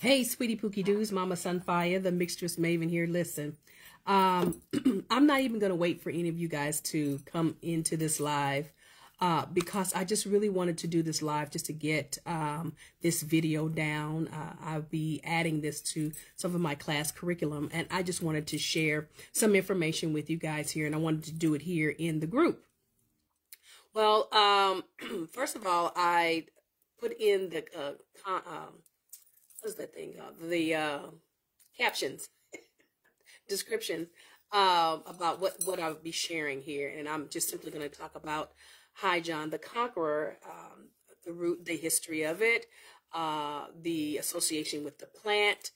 Hey, sweetie pookie doos, Mama Sunfiyahh, the mixtress maven here. Listen, um, I'm not even going to wait for any of you guys to come into this live uh, because I just really wanted to do this live just to get um, this video down. Uh, I'll be adding this to some of my class curriculum, and I just wanted to share some information with you guys here, and I wanted to do it here in the group. Well, um, first of all, I put in the uh, um, what's that thing called? The uh, captions, descriptions uh, about what, what I'll be sharing here. And I'm just simply going to talk about High John the Conqueror, um, the root, the history of it, uh, the association with the plant,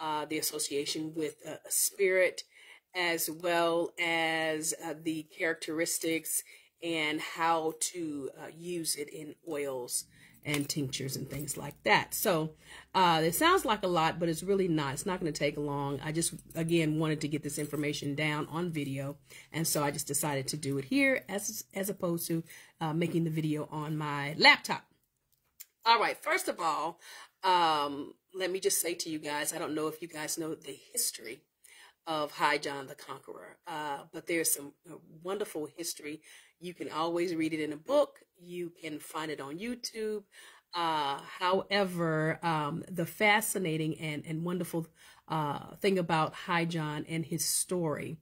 uh, the association with a spirit, as well as uh, the characteristics and how to uh, use it in oils and tinctures and things like that. So uh, it sounds like a lot, but it's really not. It's not going to take long. I just, again, wanted to get this information down on video. And so I just decided to do it here as, as opposed to uh, making the video on my laptop. All right, first of all, um, let me just say to you guys, I don't know if you guys know the history of High John the Conqueror, uh, but there's some uh, wonderful history you can always read it in a book. You can find it on YouTube. Uh, however, um, the fascinating and, and wonderful uh, thing about High John and his story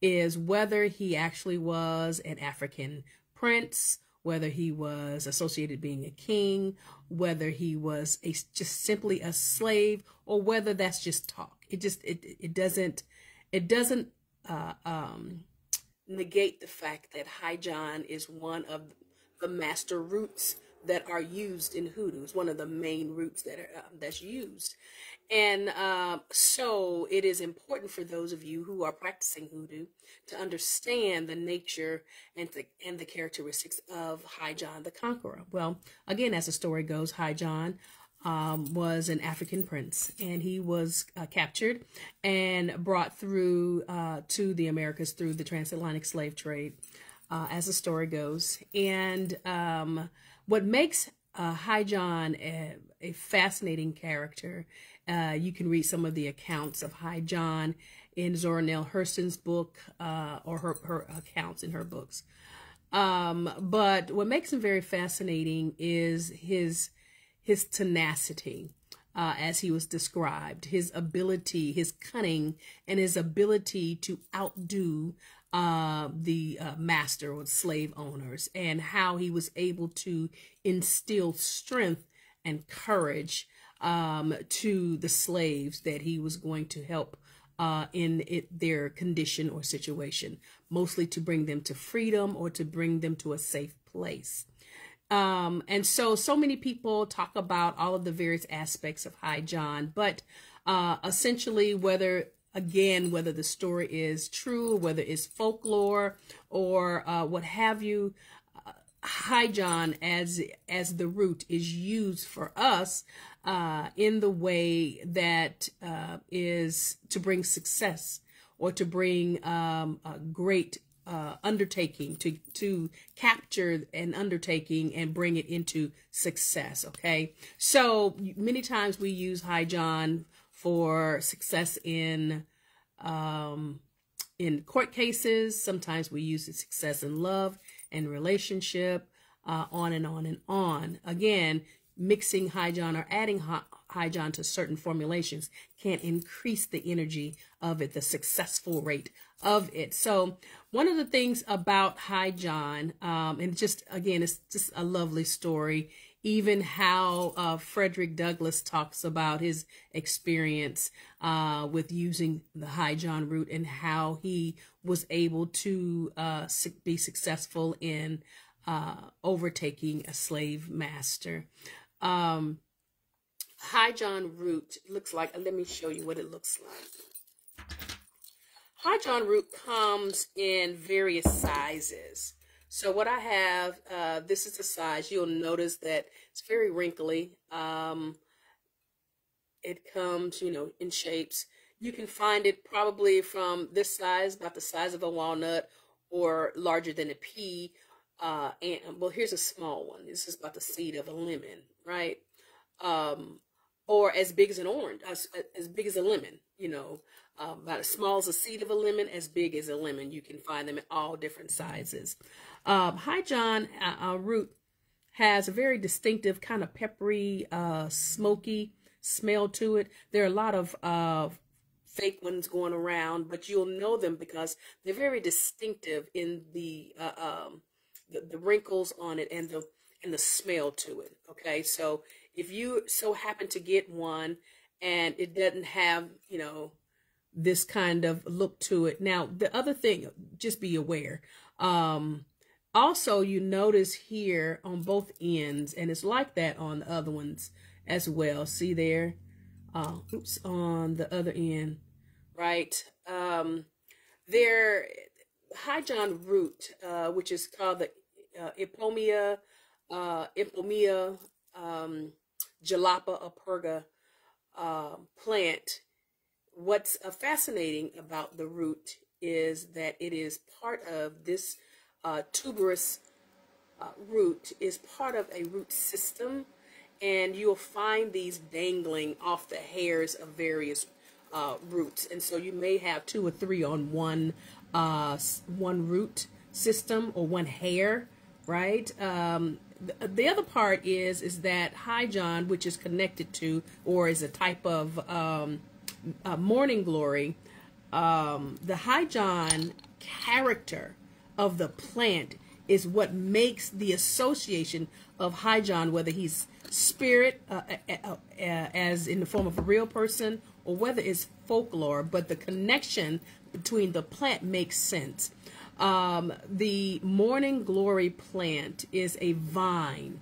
is whether he actually was an African prince, whether he was associated being a king, whether he was a, just simply a slave, or whether that's just talk. It just it it doesn't it doesn't uh, um, negate the fact that High John is one of the master roots that are used in hoodoo. It's one of the main roots that are um, that's used, and uh, so it is important for those of you who are practicing hoodoo to understand the nature and the and the characteristics of High John the Conqueror. Well, again, as the story goes, High John um, was an African prince, and he was uh, captured and brought through uh, to the Americas through the transatlantic slave trade, uh, as the story goes. And um, what makes uh, High John a, a fascinating character, uh, you can read some of the accounts of High John in Zora Neale Hurston's book uh, or her, her accounts in her books. Um, but what makes him very fascinating is his his tenacity, uh, as he was described, his ability, his cunning, and his ability to outdo uh, the uh, master or slave owners, and how he was able to instill strength and courage um, to the slaves that he was going to help uh, in it, their condition or situation, mostly to bring them to freedom or to bring them to a safe place. Um, and so, so many people talk about all of the various aspects of High John, but uh, essentially, whether again, whether the story is true, whether it's folklore or uh, what have you, uh, High John as as the root is used for us uh, in the way that uh, is to bring success or to bring um, a great uh, undertaking to to capture an undertaking and bring it into success okay? So many times we use high john for success in um in court cases. Sometimes we use it success in love and relationship uh, on and on and on. Again mixing high john or adding high john to certain formulations can increase the energy of it the successful rate of it so one of the things about High John, um, and just again, it's just a lovely story. Even how uh, Frederick Douglass talks about his experience uh, with using the High John root and how he was able to uh, be successful in uh, overtaking a slave master. Um, High John root looks like, let me show you what it looks like. High John root comes in various sizes. So what I have, uh, this is the size. You'll notice that it's very wrinkly. Um, it comes, you know, in shapes. You can find it probably from this size, about the size of a walnut, or larger than a pea. Uh, and well, here's a small one. This is about the seed of a lemon, right? Um, or as big as an orange, as, as big as a lemon, you know, uh, about as small as a seed of a lemon, as big as a lemon. You can find them in all different sizes. Um, High John uh, uh, root has a very distinctive kind of peppery, uh, smoky smell to it. There are a lot of uh, fake ones going around, but you'll know them because they're very distinctive in the, uh, um, the, the wrinkles on it and the and the smell to it. Okay, so if you so happen to get one and it doesn't have you know this kind of look to it. Now the other thing, just be aware. Um, also, you notice here on both ends, and it's like that on the other ones as well. See there? Uh, oops, on the other end right? Um, their high root, uh, which is called the uh, Ipomoea, uh, Ipomoea um, jalapa operga uh, plant. What's uh, fascinating about the root is that it is part of this uh, tuberous uh, root is part of a root system and you'll find these dangling off the hairs of various uh, roots, and so you may have two or three on one uh, one root system or one hair, right? Um, the, the other part is is that John, which is connected to or is a type of um, uh, morning glory, um, the John character of the plant is what makes the association of high John, whether he's spirit uh, uh, uh, uh as in the form of a real person or whether it's folklore, but the connection between the plant makes sense. Um, the morning glory plant is a vine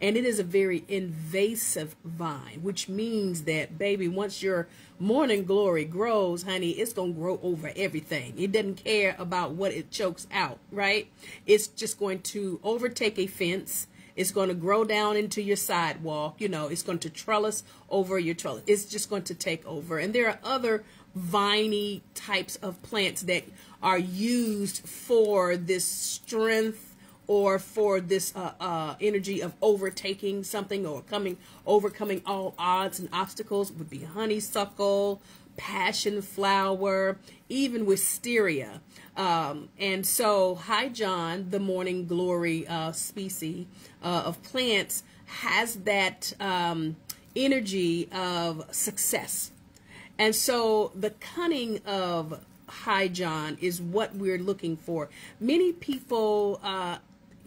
and it is a very invasive vine, which means that, baby, once your morning glory grows, honey, it's going to grow over everything. It doesn't care about what it chokes out, right? It's just going to overtake a fence. It's going to grow down into your sidewalk. You know, it's going to trellis over your trellis. It's just going to take over. And there are other viney types of plants that are used for this strength or for this uh, uh, energy of overtaking something or coming, overcoming all odds and obstacles would be honeysuckle, passion flower, even wisteria. Um, and so, High John, the morning glory uh, species uh, of plants, has that um, energy of success. And so, the cunning of High John is what we're looking for. Many people uh,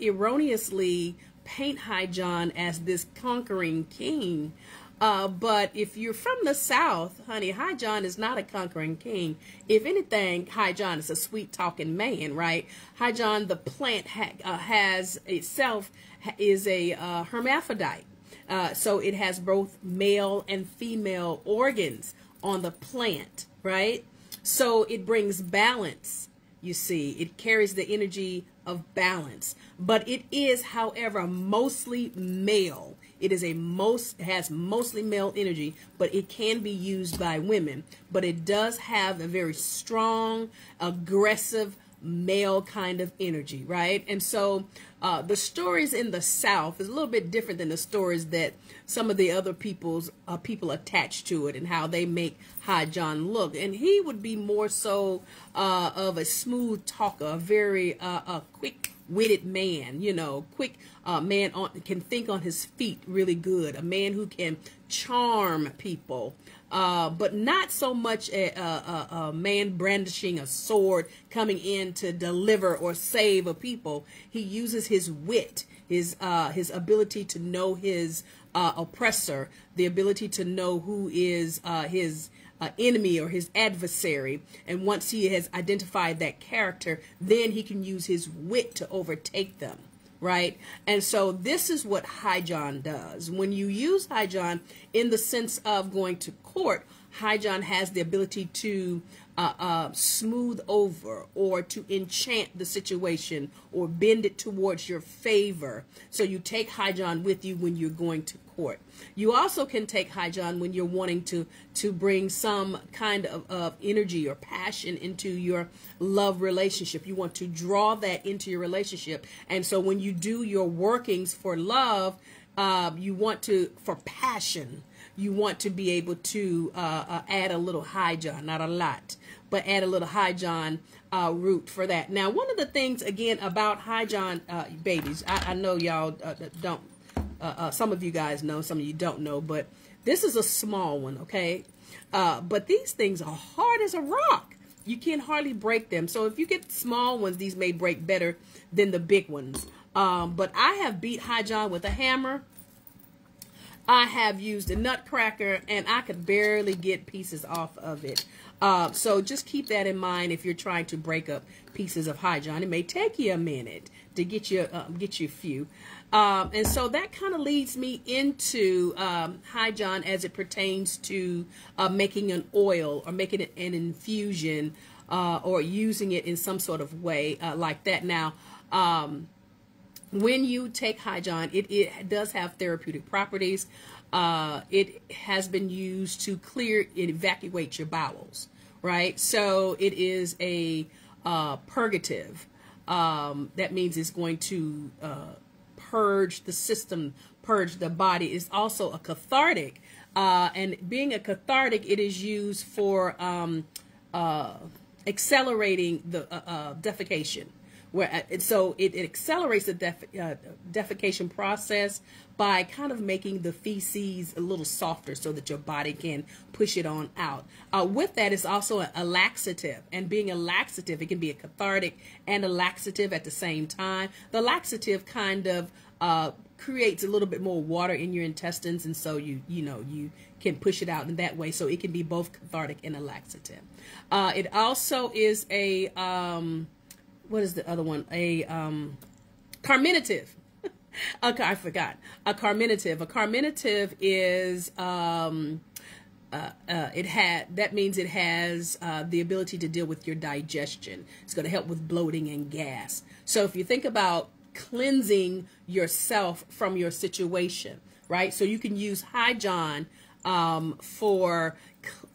erroneously paint High John as this conquering king uh, but if you're from the South, honey, High John is not a conquering king. If anything, High John is a sweet talking man, right? High John, the plant ha uh, has itself is a uh, hermaphrodite. Uh, so it has both male and female organs on the plant, right? So it brings balance, you see. It carries the energy of balance. But it is, however, mostly male it is a most has mostly male energy, but it can be used by women. But it does have a very strong, aggressive male kind of energy, right? And so uh, the stories in the South is a little bit different than the stories that some of the other people's uh, people attached to it and how they make High John look. And he would be more so uh, of a smooth talker, a very uh, a quick witted man, you know, quick uh, man on, can think on his feet really good, a man who can charm people, uh, but not so much a, a, a, man brandishing a sword coming in to deliver or save a people. He uses his wit, his uh, his ability to know his uh, oppressor, the ability to know who is uh, his uh, enemy or his adversary. And once he has identified that character, then he can use his wit to overtake them. Right. And so this is what High John does. When you use High John in the sense of going to court, High John has the ability to uh, uh, smooth over or to enchant the situation or bend it towards your favor. So you take High John with you when you're going to court. You also can take High John when you're wanting to to bring some kind of, of energy or passion into your love relationship. You want to draw that into your relationship. And so when you do your workings for love, uh, you want to for passion you want to be able to uh, uh, add a little high john, not a lot, but add a little high john uh, root for that. Now, one of the things again about high john uh, babies, I, I know y'all uh, don't. Uh, some of you guys know, some of you don't know, but this is a small one, okay? but these things are hard as a rock you can hardly break them. So if you get small ones, these may break better than the big ones. Um, but I have beat High John with a hammer. I have used a nutcracker and I could barely get pieces off of it. Uh, so just keep that in mind if you're trying to break up pieces of High John. It may take you a minute to get you uh, get you a few. Um, and so that kind of leads me into um, John as it pertains to uh, making an oil or making an infusion uh, or using it in some sort of way uh, like that. Now, um, when you take High John, it, it does have therapeutic properties. Uh, it has been used to clear and evacuate your bowels, right? So it is a uh, purgative. Um, that means it's going to uh, purge the system, purge the body. It's also a cathartic. Uh, and being a cathartic, it is used for um, uh, accelerating the uh, defecation. Where uh, so it, it accelerates the def, uh, defecation process by kind of making the feces a little softer so that your body can push it on out. Uh, with that, it's also a, a, laxative, and being a laxative, it can be a cathartic and a laxative at the same time. The laxative kind of uh, creates a little bit more water in your intestines, and so you you know you can push it out in that way. So it can be both cathartic and a laxative. Uh, it also is a um, what is the other one? A um, carminative. okay, I forgot. A carminative. A carminative is um, uh, uh, it had that means it has uh, the ability to deal with your digestion. It's going to help with bloating and gas. So if you think about cleansing yourself from your situation, right? So you can use High John um, for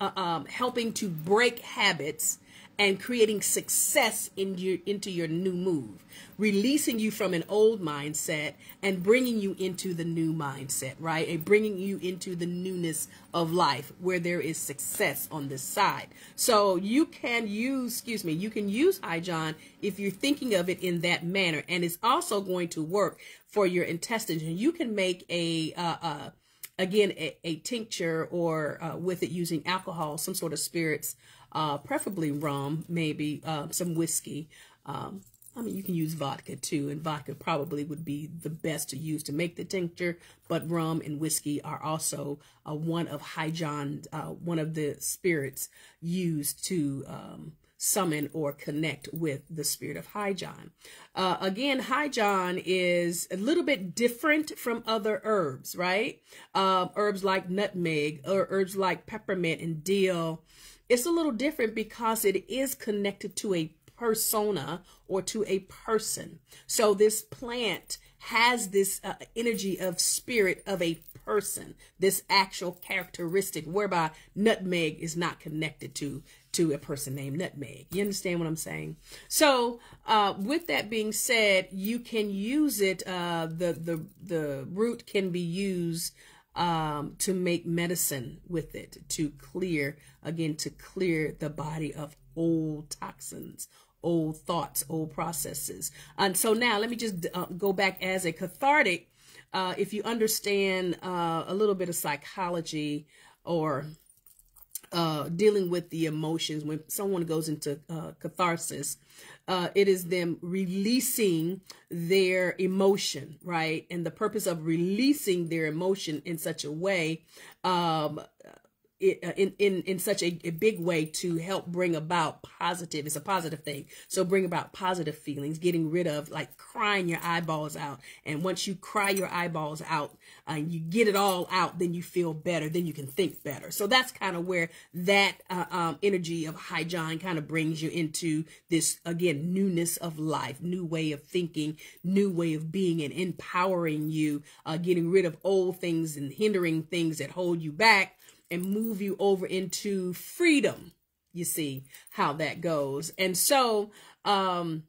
uh, um, helping to break habits and creating success in your, into your new move, releasing you from an old mindset and bringing you into the new mindset, right? And bringing you into the newness of life where there is success on this side. So you can use, excuse me, you can use John if you're thinking of it in that manner. And it's also going to work for your intestines. And you can make a, uh, uh, again, a, a, tincture or uh, with it using alcohol, some sort of spirits, uh, preferably rum, maybe uh, some whiskey. Um, I mean, you can use vodka too, and vodka probably would be the best to use to make the tincture. But rum and whiskey are also uh, one of High uh, one of the spirits used to um, summon or connect with the spirit of High. Uh, again, High John is a little bit different from other herbs, right? Uh, herbs like nutmeg or herbs like peppermint and dill it's a little different because it is connected to a persona or to a person. So this plant has this uh, energy of spirit of a person, this actual characteristic whereby nutmeg is not connected to to a person named nutmeg. You understand what I'm saying? So, uh, with that being said, you can use it. Uh, the the the root can be used um, to make medicine with it to clear, again, to clear the body of old toxins, old thoughts, old processes. And so now let me just uh, go back as a cathartic. Uh, if you understand uh, a little bit of psychology or uh, dealing with the emotions, when someone goes into uh, catharsis, uh, it is them releasing their emotion, right? And the purpose of releasing their emotion in such a way um, in, in, in such a, a, big way to help bring about positive. It's a positive thing. So bring about positive feelings, getting rid of like crying your eyeballs out. And once you cry your eyeballs out and uh, you get it all out, then you feel better. Then you can think better. So that's kind of where that uh, um, energy of High John kind of brings you into this, again, newness of life, new way of thinking, new way of being and empowering you, uh, getting rid of old things and hindering things that hold you back and move you over into freedom. You see how that goes. And so, um,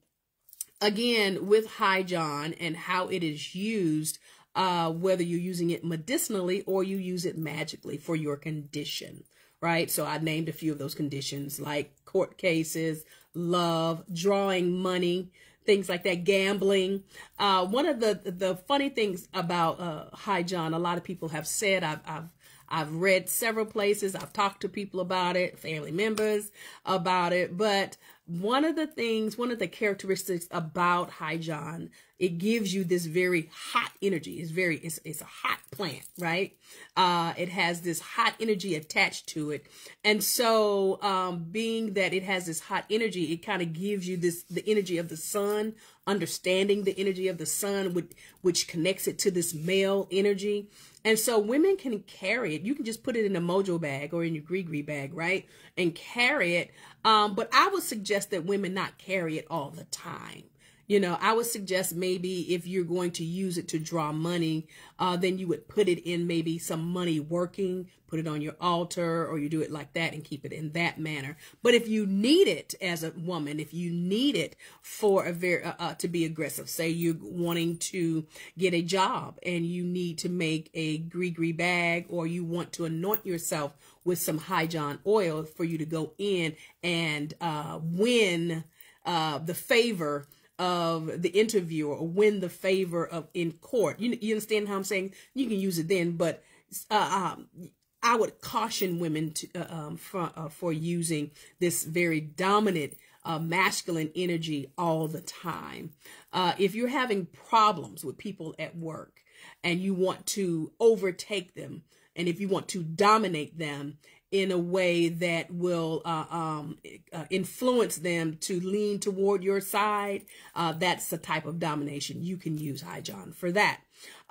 again, with High John and how it is used, uh, whether you're using it medicinally or you use it magically for your condition, right? So I named a few of those conditions like court cases, love, drawing money, things like that, gambling. Uh, one of the the funny things about uh, High John, a lot of people have said, I've, I've I've read several places, I've talked to people about it, family members about it, but one of the things, one of the characteristics about High John, it gives you this very hot energy. It's very, it's, it's a hot plant, right? Uh, it has this hot energy attached to it. And so, um, being that it has this hot energy, it kind of gives you this, the energy of the sun, understanding the energy of the sun, which, which connects it to this male energy. And so women can carry it. You can just put it in a mojo bag or in your gree bag, right? And carry it. Um, but I would suggest that women not carry it all the time. You know, I would suggest maybe if you're going to use it to draw money, uh, then you would put it in maybe some money working, put it on your altar, or you do it like that and keep it in that manner. But if you need it as a woman, if you need it for a very uh, uh, to be aggressive, say you're wanting to get a job and you need to make a gris-gris bag, or you want to anoint yourself with some high john oil for you to go in and uh, win uh, the favor of the interviewer or win the favor of in court. You, you understand how I'm saying? You can use it then, but uh, um, I would caution women to, uh, um, for, uh, for using this very dominant uh, masculine energy all the time. Uh, if you're having problems with people at work and you want to overtake them, and if you want to dominate them in a way that will uh, um, uh, influence them to lean toward your side, uh, that's the type of domination you can use High John for that.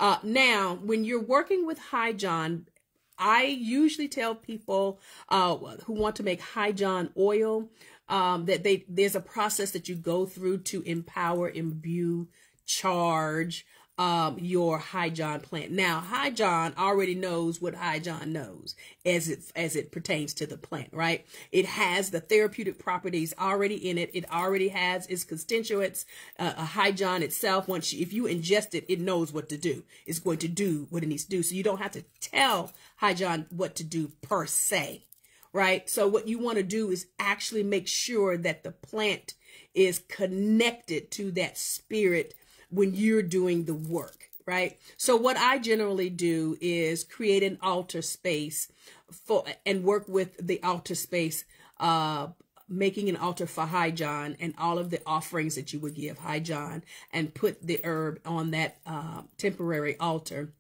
Uh, now, when you're working with High John, I usually tell people uh, who want to make High John oil um, that they there's a process that you go through to empower, imbue, charge, um, your high john plant. Now, high john already knows what high john knows as it as it pertains to the plant, right? It has the therapeutic properties already in it. It already has its constituents. Uh, a high john itself, once you, if you ingest it, it knows what to do. It's going to do what it needs to do. So you don't have to tell high john what to do per se, right? So what you want to do is actually make sure that the plant is connected to that spirit when you're doing the work, right? So what I generally do is create an altar space for and work with the altar space uh making an altar for High John and all of the offerings that you would give High John and put the herb on that uh, temporary altar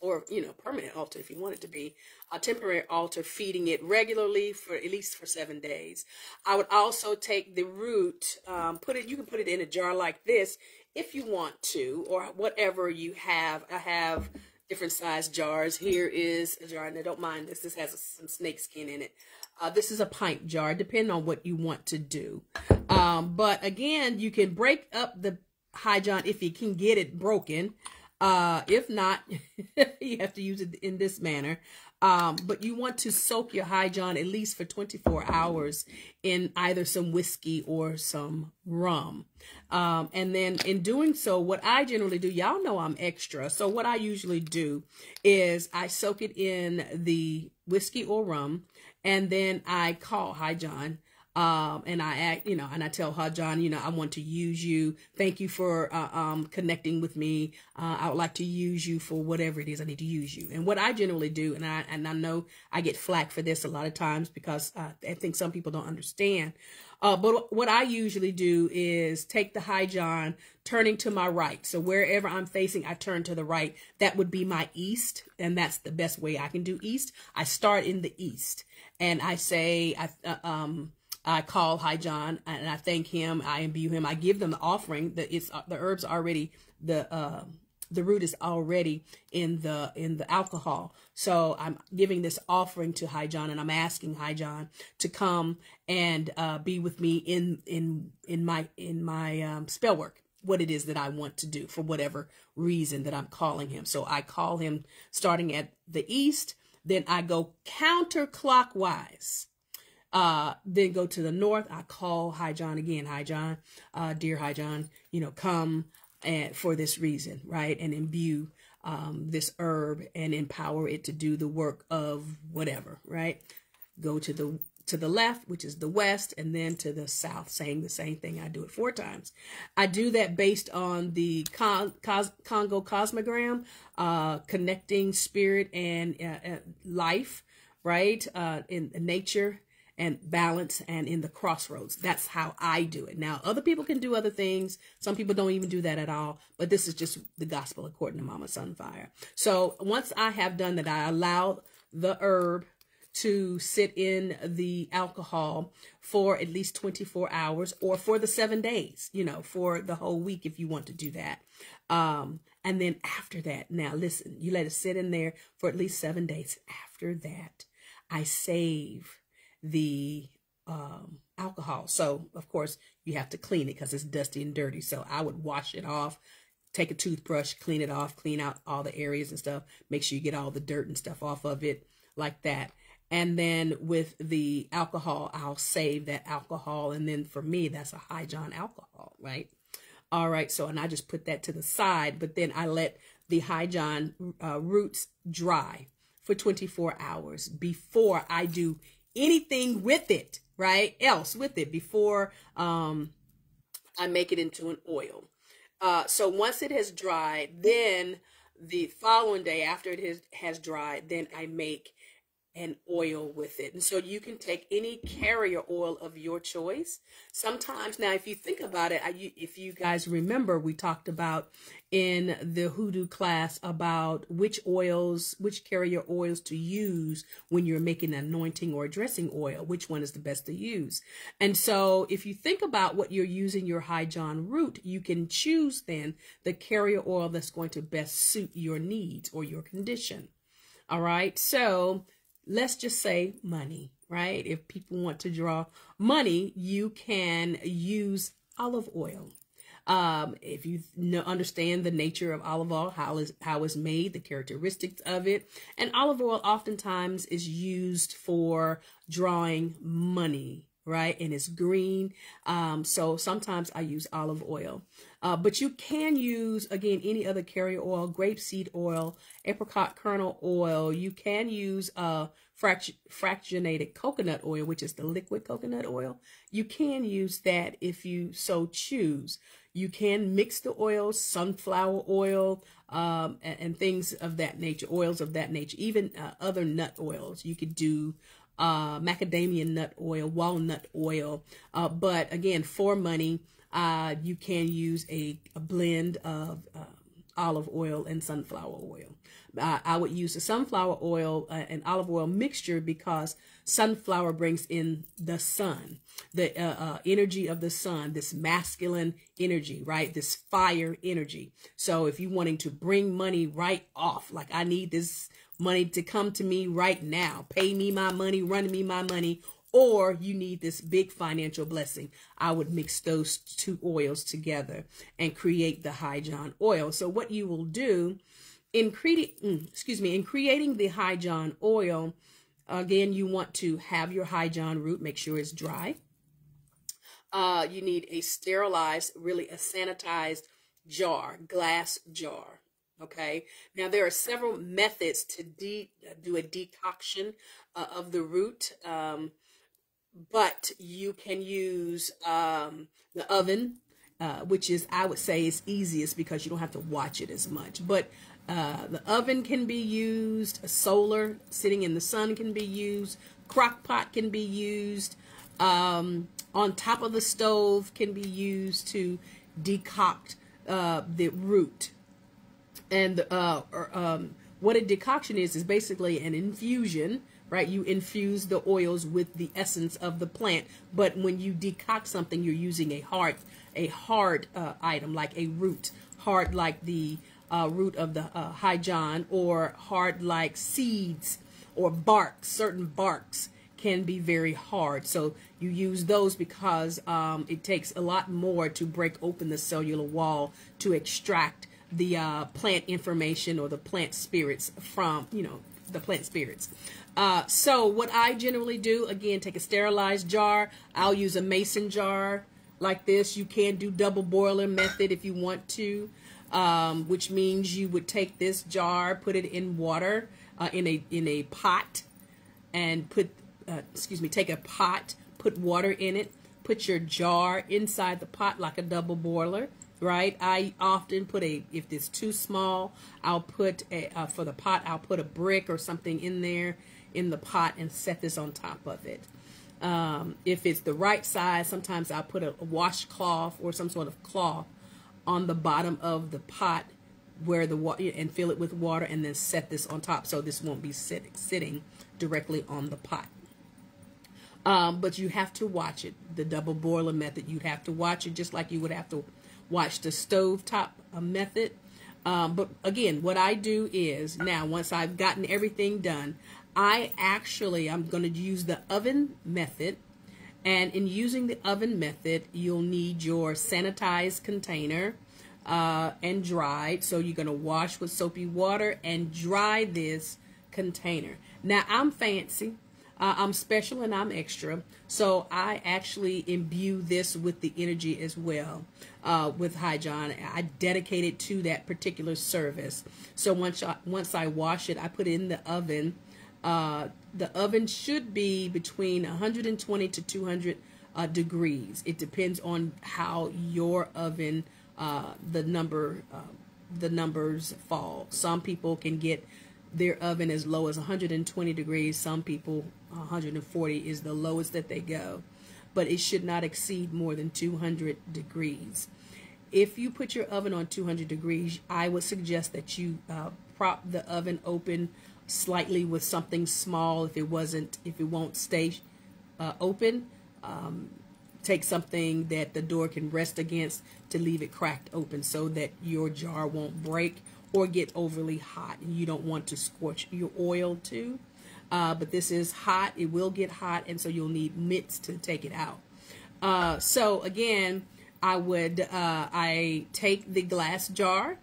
or you know permanent altar if you want it to be a temporary altar feeding it regularly for at least for seven days i would also take the root um, put it you can put it in a jar like this if you want to, or whatever you have. I have different size jars. Here is a jar, and I don't mind this. This has some snake skin in it. Uh, this is a pint jar, depending on what you want to do. Um, but again, you can break up the high john if you can get it broken. Uh, if not, you have to use it in this manner. Um, but you want to soak your high john at least for 24 hours in either some whiskey or some rum. Um, and then in doing so, what I generally do, y'all know I'm extra. So what I usually do is I soak it in the whiskey or rum, and then I call High John um, and I act, you know, and I tell her, John, you know, I want to use you. Thank you for uh, um, connecting with me. Uh, I would like to use you for whatever it is I need to use you. And what I generally do, and I and I know I get flack for this a lot of times because uh, I think some people don't understand. Uh, but what I usually do is take the high John, turning to my right. So wherever I'm facing, I turn to the right. That would be my east, and that's the best way I can do east. I start in the east, and I say, I uh, um I call High John and I thank him. I imbue him. I give them the offering. The it's the herbs already the uh, the root is already in the in the alcohol. So I'm giving this offering to High John and I'm asking High John to come and uh, be with me in in in my in my um, spell work what it is that I want to do for whatever reason that I'm calling him. So I call him starting at the east, then I go counterclockwise uh, then go to the north. I call High John again. High John, uh, dear High John, you know, come and for this reason, right? And imbue um, this herb and empower it to do the work of whatever, right? Go to the to the left, which is the west, and then to the south, saying the same thing. I do it four times. I do that based on the Con Cos Congo cosmogram, uh, connecting spirit and uh, uh, life, right? Uh, in nature and balance and in the crossroads. That's how I do it. Now, other people can do other things. Some people don't even do that at all, but this is just the gospel according to Mama Sunfiyahh. So once I have done that, I allow the herb to sit in the alcohol for at least 24 hours or for the seven days, you know, for the whole week if you want to do that. Um, and then after that, now listen, you let it sit in there for at least seven days. After that, I save the um, alcohol. So, of course, you have to clean it because it's dusty and dirty. So, I would wash it off, take a toothbrush, clean it off, clean out all the areas and stuff. Make sure you get all the dirt and stuff off of it like that. And then with the alcohol, I'll save that alcohol. And then for me, that's a high John alcohol, right? All right. So, and I just put that to the side, but then I let the high John uh, roots dry for 24 hours before I do anything with it, right? Else with it before um, I make it into an oil. Uh, so once it has dried, then the following day after it has, has dried, then I make and oil with it. And so you can take any carrier oil of your choice. Sometimes, now, if you think about it, I, if you guys remember, we talked about in the hoodoo class about which oils, which carrier oils to use when you're making an anointing or dressing oil, which one is the best to use. And so if you think about what you're using your high John root, you can choose then the carrier oil that's going to best suit your needs or your condition. All right. So let's just say money, right? If people want to draw money, you can use olive oil. Um, if you know, understand the nature of olive oil, how is how it's made, the characteristics of it, and olive oil oftentimes is used for drawing money right? And it's green. Um, so sometimes I use olive oil. Uh, but you can use, again, any other carrier oil, grapeseed oil, apricot kernel oil. You can use uh, fract fractionated coconut oil, which is the liquid coconut oil. You can use that if you so choose. You can mix the oils, sunflower oil, um, and, and, things of that nature, oils of that nature, even uh, other nut oils. You could do uh, macadamia nut oil, walnut oil. Uh, but again, for money, uh, you can use a, a blend of uh, olive oil and sunflower oil. I would use the sunflower oil uh, and olive oil mixture because sunflower brings in the sun, the uh, uh, energy of the sun, this masculine energy, right? This fire energy. So if you're wanting to bring money right off, like I need this money to come to me right now. Pay me my money, run me my money, or you need this big financial blessing. I would mix those two oils together and create the high John oil. So what you will do in creating, mm, excuse me, in creating the high John oil, again, you want to have your high John root, make sure it's dry. Uh, you need a sterilized, really a sanitized jar, glass jar. Okay. Now there are several methods to do a decoction uh, of the root, um, but you can use um, the oven, uh, which is I would say is easiest because you don't have to watch it as much. But uh, the oven can be used, a solar sitting in the sun can be used, crock pot can be used, um, on top of the stove can be used to decoct uh, the root and uh, or, um, what a decoction is is basically an infusion right? You infuse the oils with the essence of the plant. But when you decoct something you're using a hard a hard uh, item like a root. Hard like the uh, root of the uh, high john or hard like seeds or bark certain barks can be very hard. So you use those because um, it takes a lot more to break open the cellular wall to extract the uh, plant information or the plant spirits from, you know, the plant spirits. Uh, so what I generally do, again, take a sterilized jar. I'll use a mason jar like this. You can do double boiler method if you want to, um, which means you would take this jar, put it in water uh, in a in a pot, and put uh, excuse me, take a pot, put water in it, put your jar inside the pot like a double boiler. Right, I often put a if it's too small, I'll put a uh, for the pot. I'll put a brick or something in there in the pot and set this on top of it. Um, if it's the right size, sometimes I'll put a, washcloth or some sort of cloth on the bottom of the pot where the water and fill it with water and then set this on top so this won't be sit, sitting directly on the pot. Um, but you have to watch it. The double boiler method, you have to watch it just like you would have to watch the stove top uh, method. Um, but again, what I do is now once I've gotten everything done, I actually, I'm going to use the oven method. And in using the oven method, you'll need your sanitized container uh, and dried. So you're going to wash with soapy water and dry this container. Now, I'm fancy. Uh, I'm special and I'm extra. So I actually imbue this with the energy as well uh, with High John. I dedicate it to that particular service. So once I, once I wash it, I put it in the oven uh, the oven should be between 120 to 200 uh, degrees. It depends on how your oven, uh, the number, uh, the numbers fall. Some people can get their oven as low as 120 degrees. Some people 140 is the lowest that they go, but it should not exceed more than 200 degrees. If you put your oven on 200 degrees, I would suggest that you uh, prop the oven open slightly with something small if it wasn't if it won't stay uh, open um, take something that the door can rest against to leave it cracked open so that your jar won't break or get overly hot and you don't want to scorch your oil too uh, but this is hot it will get hot and so you'll need mitts to take it out uh, so again I would uh, I take the glass jar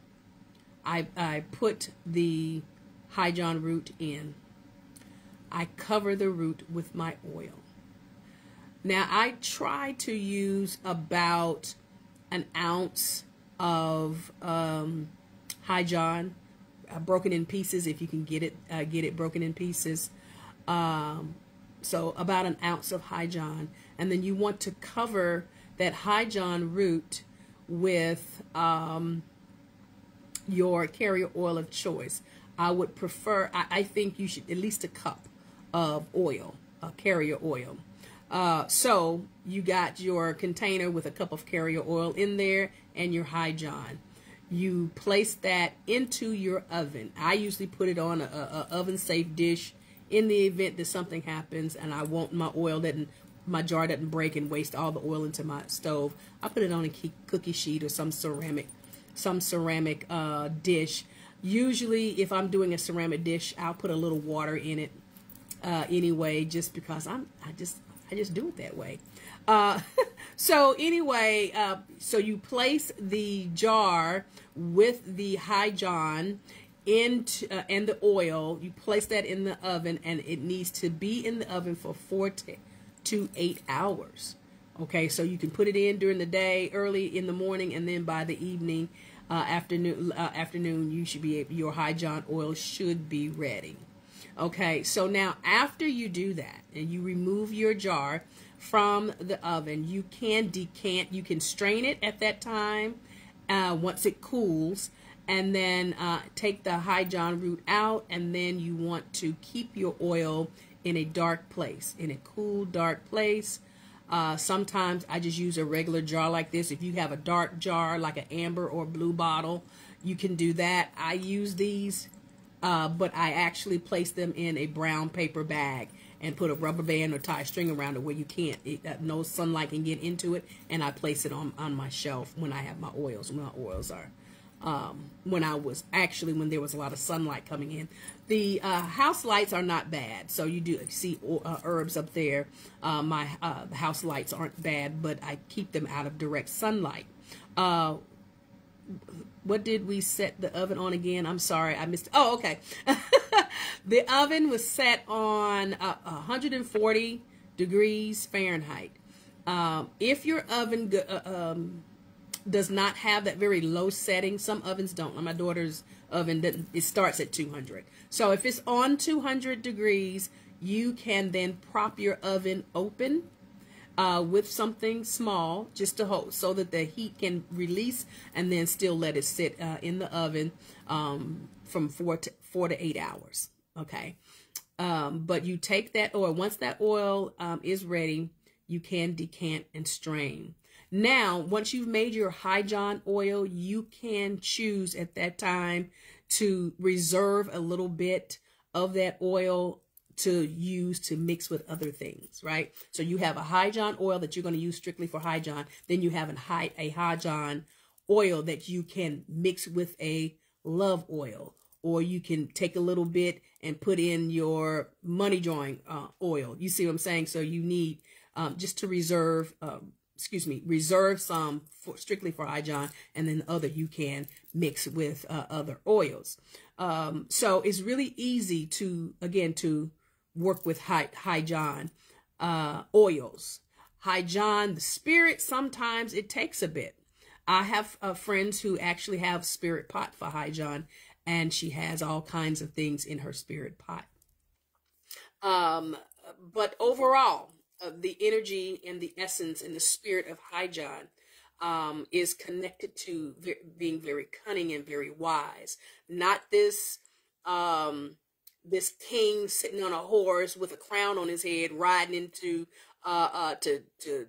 I, I put the High John root in. I cover the root with my oil. Now I try to use about an ounce of um, High John uh, broken in pieces if you can get it uh, get it broken in pieces. Um, so about an ounce of High John, and then you want to cover that High John root with um, your carrier oil of choice. I would prefer, I, I think you should at least a cup of oil, uh, carrier oil. Uh, so you got your container with a cup of carrier oil in there and your high john. You place that into your oven. I usually put it on a, a, oven safe dish in the event that something happens and I want my oil doesn't my jar doesn't break and waste all the oil into my stove. I put it on a cookie sheet or some ceramic some ceramic uh, dish Usually, if I'm doing a ceramic dish, I'll put a little water in it uh, anyway, just because I'm I just I just do it that way. Uh, so anyway, uh, so you place the jar with the high john into uh, and the oil. You place that in the oven, and it needs to be in the oven for four to eight hours. Okay, so you can put it in during the day, early in the morning, and then by the evening, uh, afternoon uh, afternoon you should be able, your high john oil should be ready okay so now after you do that and you remove your jar from the oven you can decant you can strain it at that time uh, once it cools and then uh, take the high john root out and then you want to keep your oil in a dark place in a cool dark place uh, sometimes I just use a regular jar like this. If you have a dark jar like an amber or blue bottle, you can do that. I use these, uh, but I actually place them in a brown paper bag and put a rubber band or tie a string around it where you can't, it, uh, no sunlight can get into it. And I place it on, on my shelf when I have my oils, when my oils are um, when I was actually when there was a lot of sunlight coming in. The uh, house lights are not bad, so you do see uh, herbs up there. Uh, my uh, house lights aren't bad, but I keep them out of direct sunlight. Uh, what did we set the oven on again? I'm sorry, I missed. Oh, okay. the oven was set on 140 uh, degrees Fahrenheit. Um, if your oven um, does not have that very low setting, some ovens don't. My daughter's oven it starts at 200. So if it's on 200 degrees, you can then prop your oven open uh, with something small just to hold so that the heat can release and then still let it sit uh, in the oven um, from four to four to eight hours. Okay. Um, but you take that oil, once that oil um, is ready, you can decant and strain. Now, once you've made your High John oil, you can choose at that time to reserve a little bit of that oil to use to mix with other things, right? So you have a High John oil that you're going to use strictly for High John. Then you have an high, a High John oil that you can mix with a love oil, or you can take a little bit and put in your money drawing uh, oil. You see what I'm saying? So you need um, just to reserve, uh, excuse me, reserve some for, strictly for High John, and then the other you can mix with uh, other oils. Um, so it's really easy to, again, to work with high, Hyjon uh, oils. High John, the spirit, sometimes it takes a bit. I have uh, friends who actually have spirit pot for High John, and she has all kinds of things in her spirit pot. Um, but overall, uh, the energy and the essence and the spirit of High John um, is connected to being very cunning and very wise. Not this um, this king sitting on a horse with a crown on his head, riding into uh, uh, to to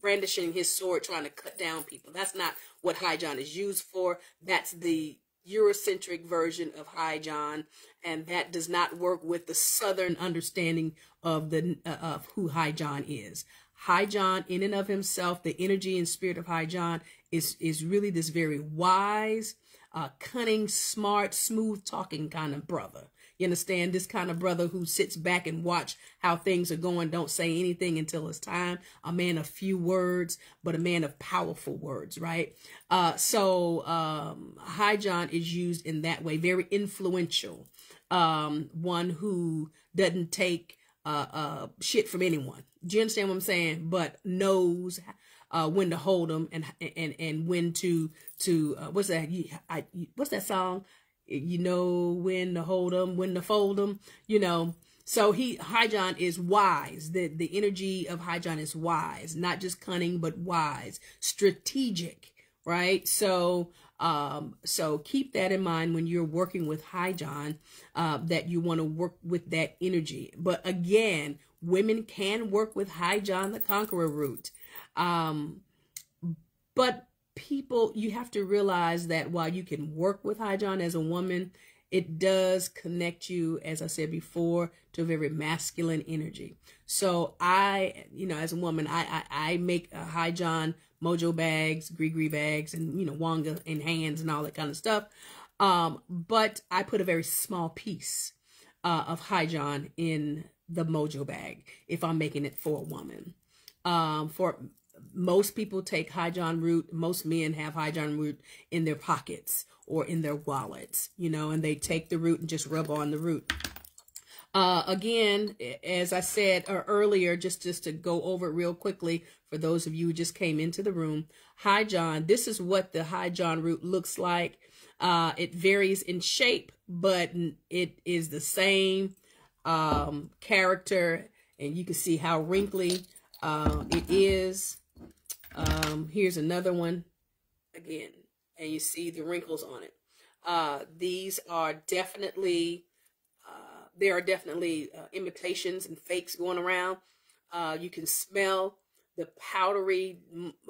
brandishing his sword, trying to cut down people. That's not what High John is used for. That's the Eurocentric version of High John, and that does not work with the Southern understanding of the uh, of who High John is. High John, in and of himself, the energy and spirit of High John is is really this very wise, uh, cunning, smart, smooth talking kind of brother. You understand this kind of brother who sits back and watch how things are going, don't say anything until it's time. A man of few words, but a man of powerful words, right? Uh, so um, John is used in that way, very influential. Um, one who doesn't take uh, uh, shit from anyone. Do you understand what I'm saying? But knows uh, when to hold them and and and when to to uh, what's that? I, what's that song? You know when to hold them, when to fold them, you know. So he High John is wise. The the energy of High John is wise, not just cunning, but wise, strategic, right? So um, so keep that in mind when you're working with High John, uh, that you want to work with that energy. But again, women can work with High John the Conqueror root. Um, but people, you have to realize that while you can work with High John as a woman, it does connect you, as I said before, to a very masculine energy. So I, you know, as a woman, I I, I make a High John mojo bags, gree bags, and you know, wanga in hands and all that kind of stuff. Um, but I put a very small piece uh, of High John in the mojo bag if I'm making it for a woman. Um, for most people take High John root. Most men have High John root in their pockets or in their wallets, you know, and they take the root and just rub on the root. Uh, again, as I said uh, earlier, just, just to go over it real quickly for those of you who just came into the room, High John, this is what the High John root looks like. Uh, it varies in shape, but it is the same um, character, and you can see how wrinkly uh, it is. Um, here's another one again, and you see the wrinkles on it. Uh, these are definitely, uh, there are definitely uh, imitations and fakes going around. Uh, you can smell the powdery,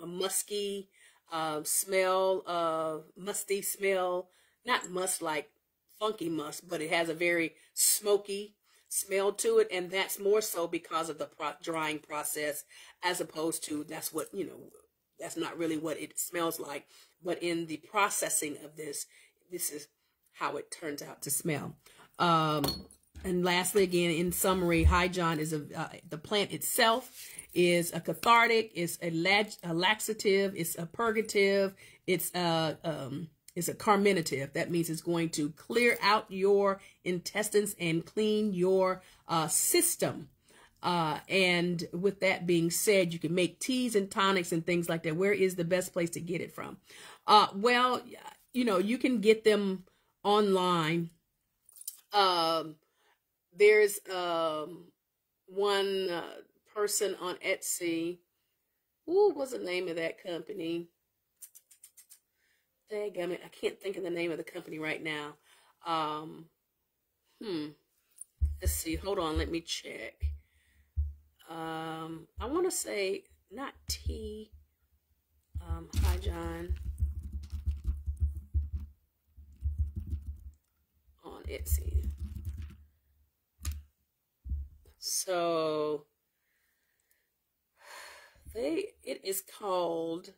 musky uh, smell, of, musty smell, not must like funky must, but it has a very smoky smell to it, and that's more so because of the pro- drying process, as opposed to that's what you know. That's not really what it smells like, but in the processing of this, this is how it turns out to smell. Um, and lastly, again, in summary, High John is a uh, the plant itself is a cathartic, it's a, a laxative, it's a purgative, it's a um, is a carminative. That means it's going to clear out your intestines and clean your uh, system. Uh, and with that being said, you can make teas and tonics and things like that. Where is the best place to get it from? Uh, well, you know, you can get them online. Um, there's um, one uh, person on Etsy. Ooh, what's the name of that company? Daggum I can't think of the name of the company right now. Um, hmm. Let's see. Hold on. Let me check. Um, I want to say not T. Um, hi, John. On Etsy. So they it is called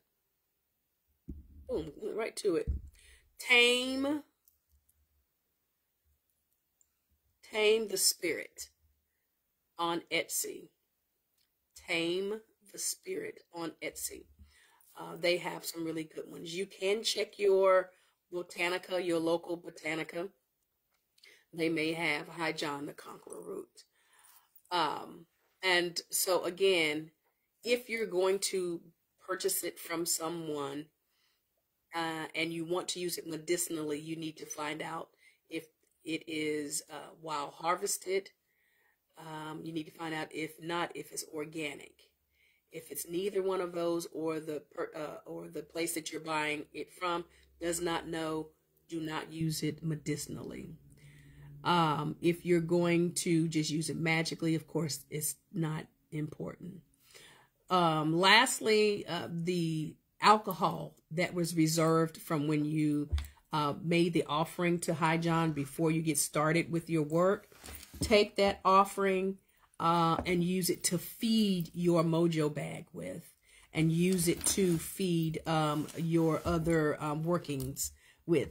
boom, went right to it. Tame Tame the Spirit on Etsy. Tame the Spirit on Etsy. Uh, they have some really good ones. You can check your Botanica, your local Botanica. They may have High John the Conqueror root. Um, and so again, if you're going to purchase it from someone uh, and you want to use it medicinally, you need to find out if it is uh, wild harvested. Um, you need to find out if not, if it's organic. If it's neither one of those, or the uh, or the place that you're buying it from does not know, do not use it medicinally. Um, if you're going to just use it magically, of course, it's not important. Um, lastly, uh, the alcohol that was reserved from when you uh, made the offering to High John before you get started with your work, take that offering uh, and use it to feed your mojo bag with and use it to feed um, your other um, workings with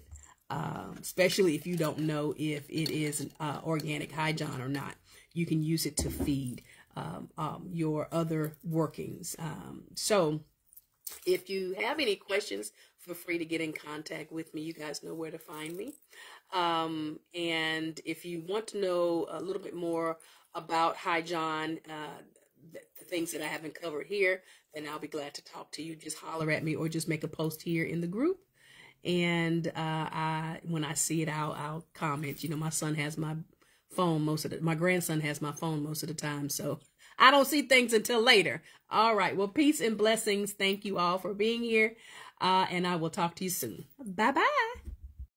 um, especially if you don't know if it is an uh, organic high john or not. You can use it to feed um, um, your other workings. Um, so if you have any questions, feel free to get in contact with me. You guys know where to find me. Um, and if you want to know a little bit more about High John, uh, the, the things that I haven't covered here, then I'll be glad to talk to you. Just holler at me or just make a post here in the group and uh, I when I see it, I'll I'll comment. You know, my son has my phone most of the. My grandson has my phone most of the time, so I don't see things until later. All right. Well, peace and blessings. Thank you all for being here, uh, and I will talk to you soon. Bye bye.